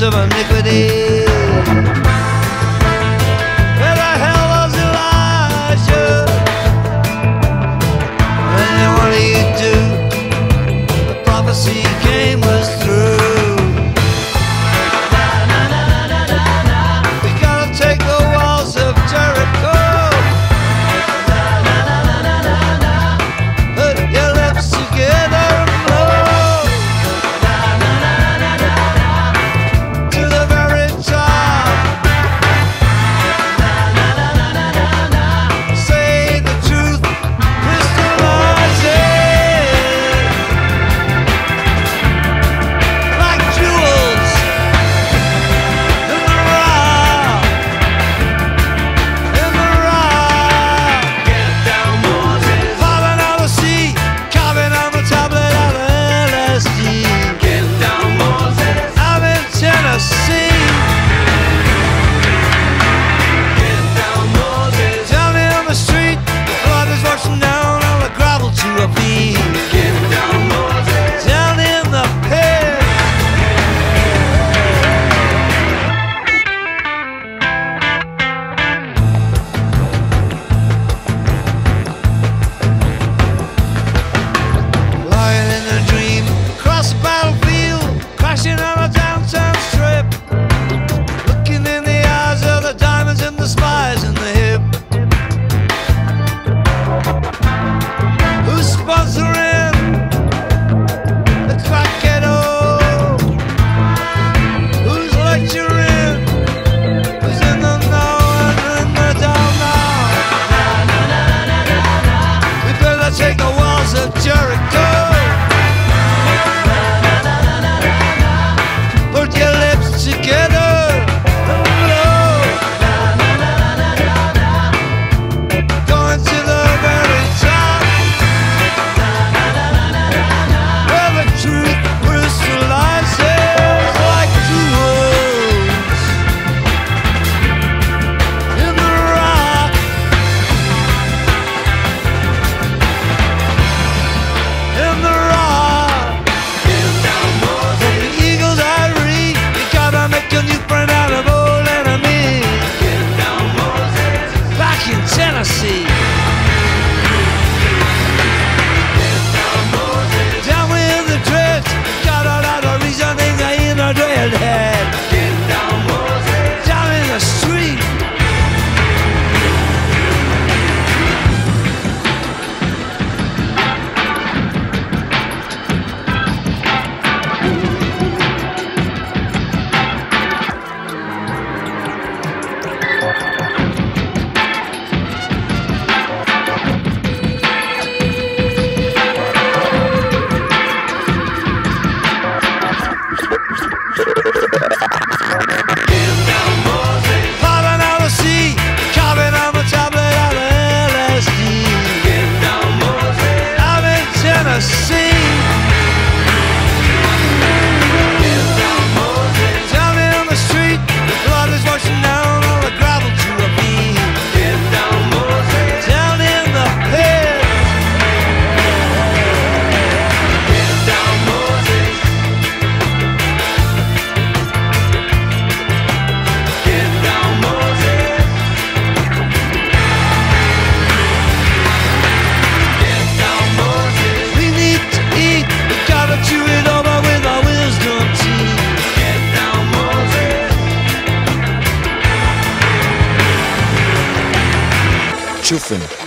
of iniquity. Listen. Listen.